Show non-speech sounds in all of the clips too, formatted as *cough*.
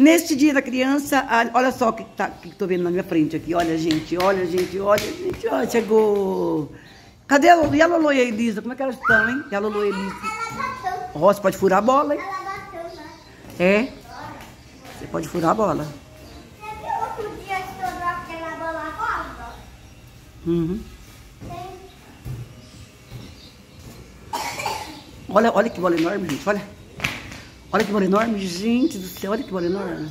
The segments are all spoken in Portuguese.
Neste dia da criança, olha só o que, tá, que tô vendo na minha frente aqui. Olha, gente, olha, gente, olha, gente, olha, chegou. Cadê a Lolo? E a Lolo e a Elisa? Como é que elas estão, hein? E a Lolo e a Elisa? Ó, oh, você pode furar a bola, hein? É? Você pode furar a bola. Você viu outro dia que estourou aquela bola rosa? Uhum. Olha, olha que bola enorme, gente, olha. Olha que bola enorme, gente do céu, olha que bola enorme.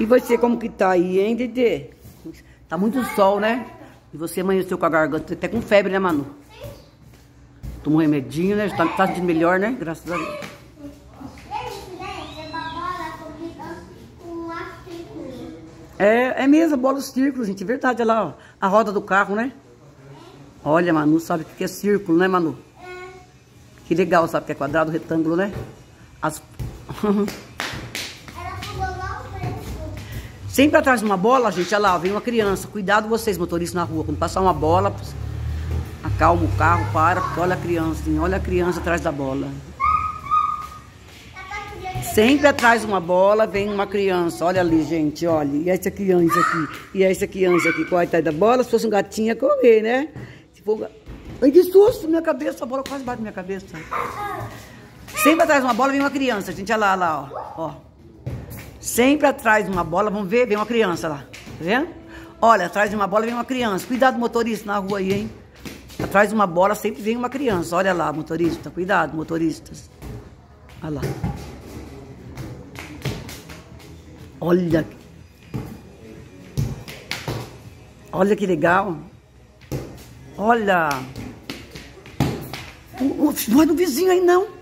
E você, como que tá aí, hein, Dede? Tá muito sol, né? E você amanheceu com a garganta, até com febre, né, Manu? Tomou um remedinho, né? Tá, tá sentindo melhor, né? Graças a Deus. É, é mesmo, bola círculo, gente. Verdade, olha lá, ó. A roda do carro, né? Olha, Manu, sabe o que é círculo, né, Manu? É. Que legal, sabe que é quadrado, retângulo, né? As... *laughs* Sempre atrás de uma bola, gente, olha lá, vem uma criança. Cuidado vocês, motoristas na rua. Quando passar uma bola, acalma o carro, para, porque olha a criança, olha a criança atrás da bola. Sempre atrás uma bola vem uma criança. Olha ali, gente, olha. E essa criança aqui. E essa criança aqui corre atrás da bola. Se fosse um gatinho, ia correr, né? Se for... Ai, que susto! Minha cabeça, a bola quase bate na minha cabeça. Sempre atrás de uma bola vem uma criança, gente. Olha lá, olha lá, ó. ó. Sempre atrás de uma bola, vamos ver, vem uma criança lá. Tá vendo? Olha, atrás de uma bola vem uma criança. Cuidado, motorista, na rua aí, hein? Atrás de uma bola sempre vem uma criança. Olha lá, motorista. Cuidado, motoristas. Olha lá. Olha. Olha que legal. Olha. Não é do vizinho aí, não.